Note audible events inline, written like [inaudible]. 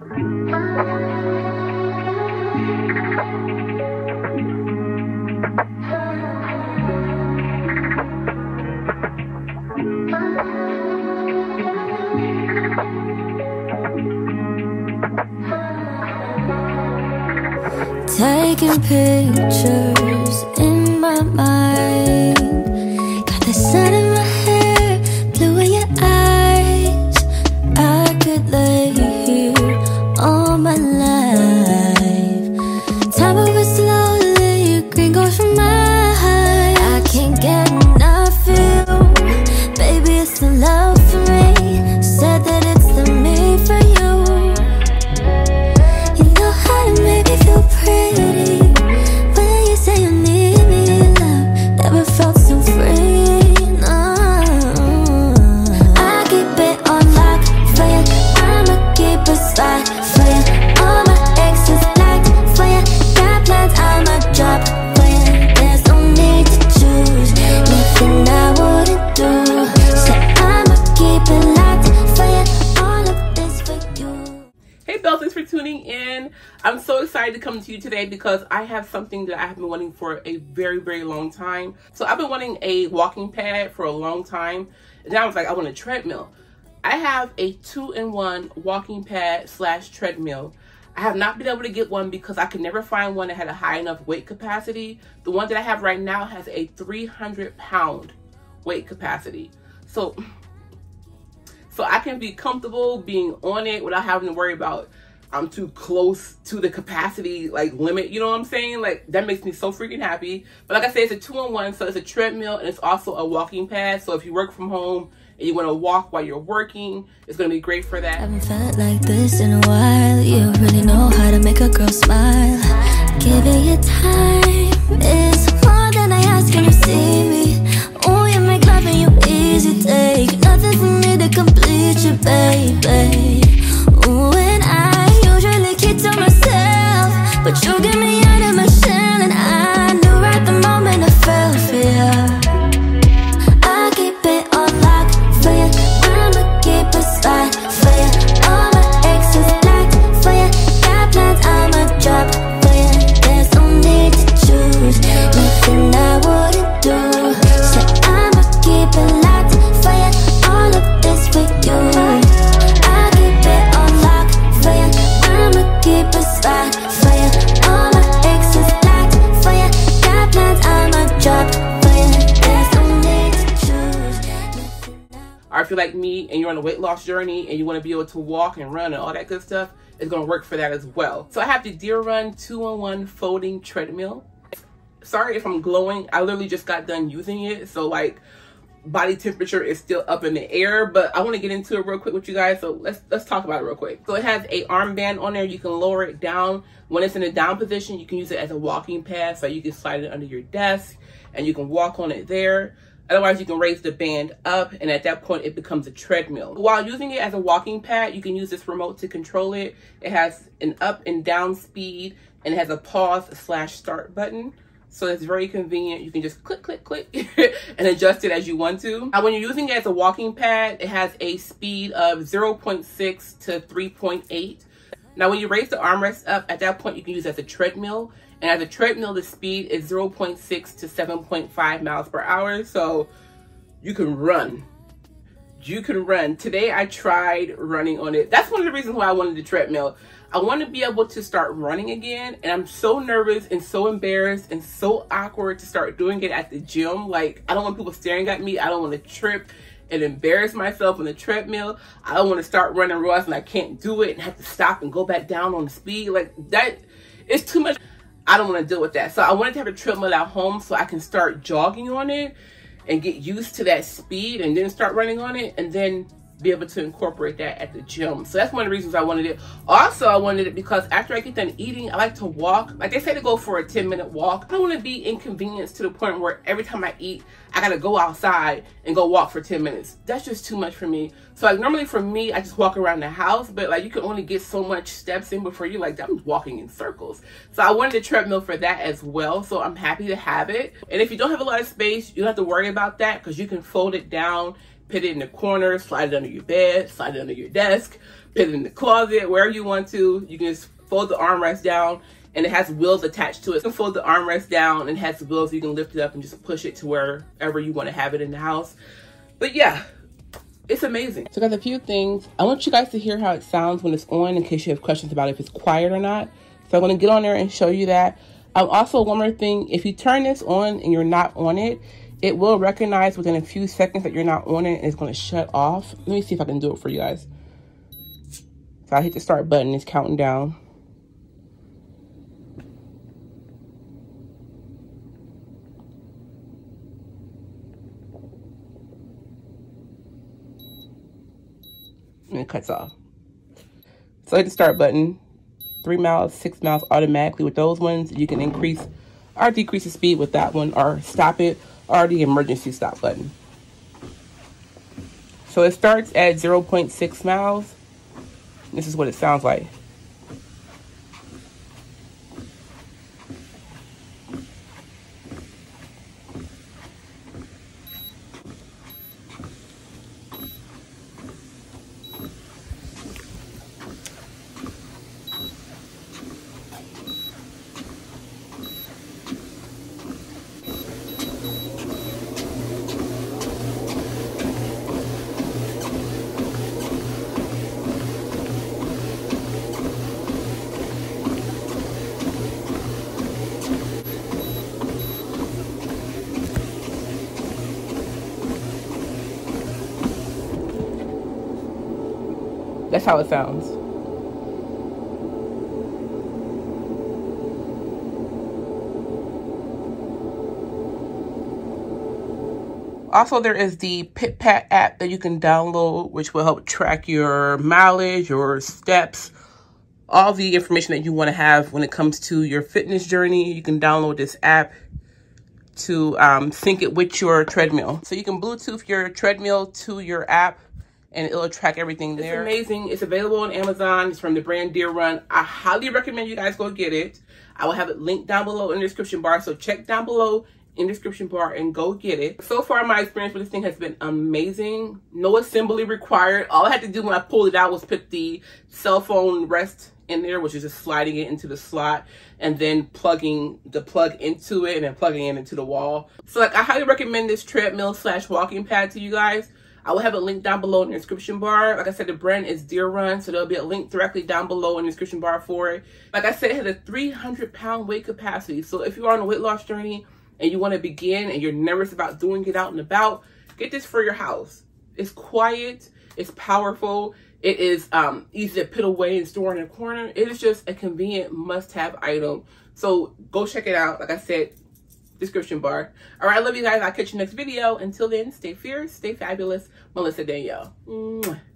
Taking pictures in my mind I'm so excited to come to you today because I have something that I have been wanting for a very, very long time. So I've been wanting a walking pad for a long time. And I was like, I want a treadmill. I have a two-in-one walking pad slash treadmill. I have not been able to get one because I could never find one that had a high enough weight capacity. The one that I have right now has a 300 pound weight capacity. So so I can be comfortable being on it without having to worry about I'm too close to the capacity like limit. You know what I'm saying? Like that makes me so freaking happy. But like I said, it's a two-in-one, so it's a treadmill and it's also a walking pad. So if you work from home and you want to walk while you're working, it's gonna be great for that. Haven't felt like this in a while. You really know how to make a girl smile. Giving you time like me and you're on a weight loss journey and you want to be able to walk and run and all that good stuff, it's going to work for that as well. So I have the DeerRun 2-in-1 folding treadmill. Sorry if I'm glowing. I literally just got done using it. So like body temperature is still up in the air, but I want to get into it real quick with you guys. So let's let's talk about it real quick. So it has a armband on there. You can lower it down. When it's in a down position, you can use it as a walking pad. So you can slide it under your desk and you can walk on it there. Otherwise, you can raise the band up, and at that point, it becomes a treadmill. While using it as a walking pad, you can use this remote to control it. It has an up and down speed, and it has a pause slash start button. So it's very convenient. You can just click, click, click, [laughs] and adjust it as you want to. Now, when you're using it as a walking pad, it has a speed of 0.6 to 3.8. Now, when you raise the armrest up, at that point, you can use it as a treadmill. And as a treadmill, the speed is 0.6 to 7.5 miles per hour. So you can run. You can run. Today, I tried running on it. That's one of the reasons why I wanted the treadmill. I want to be able to start running again. And I'm so nervous and so embarrassed and so awkward to start doing it at the gym. Like, I don't want people staring at me. I don't want to trip and embarrass myself on the treadmill. I don't want to start running realizing I can't do it and have to stop and go back down on the speed. Like, that is too much. I don't want to deal with that. So I wanted to have a treadmill at home so I can start jogging on it and get used to that speed and then start running on it and then be able to incorporate that at the gym. So that's one of the reasons I wanted it. Also, I wanted it because after I get done eating, I like to walk. Like they say to go for a 10 minute walk. I don't want to be inconvenienced to the point where every time I eat, I gotta go outside and go walk for 10 minutes. That's just too much for me. So like normally for me, I just walk around the house, but like you can only get so much steps in before you like, I'm walking in circles. So I wanted a treadmill for that as well. So I'm happy to have it. And if you don't have a lot of space, you don't have to worry about that because you can fold it down put it in the corner, slide it under your bed, slide it under your desk. put it in the closet, wherever you want to. You can just fold the armrest down and it has wheels attached to it. You can fold the armrest down and it has wheels you can lift it up and just push it to wherever you want to have it in the house. But yeah, it's amazing. So guys, a few things. I want you guys to hear how it sounds when it's on in case you have questions about if it's quiet or not. So I'm going to get on there and show you that. Um, also, one more thing, if you turn this on and you're not on it, it will recognize within a few seconds that you're not on it and it's going to shut off. Let me see if I can do it for you guys. So I hit the start button, it's counting down. And it cuts off. So I hit the start button, three miles, six miles automatically. With those ones, you can increase or decrease the speed with that one or stop it or the emergency stop button. So it starts at 0.6 miles. This is what it sounds like. That's how it sounds. Also, there is the PitPat app that you can download, which will help track your mileage, your steps, all the information that you want to have when it comes to your fitness journey. You can download this app to um, sync it with your treadmill. So you can Bluetooth your treadmill to your app and it'll track everything there. It's amazing. It's available on Amazon. It's from the brand DeerRun. I highly recommend you guys go get it. I will have it linked down below in the description bar. So check down below in the description bar and go get it. So far, my experience with this thing has been amazing. No assembly required. All I had to do when I pulled it out was put the cell phone rest in there, which is just sliding it into the slot and then plugging the plug into it and then plugging it into the wall. So like I highly recommend this treadmill slash walking pad to you guys. I will have a link down below in the description bar. Like I said, the brand is DeerRun, so there'll be a link directly down below in the description bar for it. Like I said, it has a 300 pound weight capacity. So if you're on a weight loss journey and you want to begin and you're nervous about doing it out and about, get this for your house. It's quiet, it's powerful, it is um, easy to put away and store in a corner. It is just a convenient must-have item. So go check it out. Like I said, description bar. All right, I love you guys. I'll catch you next video. Until then, stay fierce, stay fabulous. Melissa Danielle. Mwah.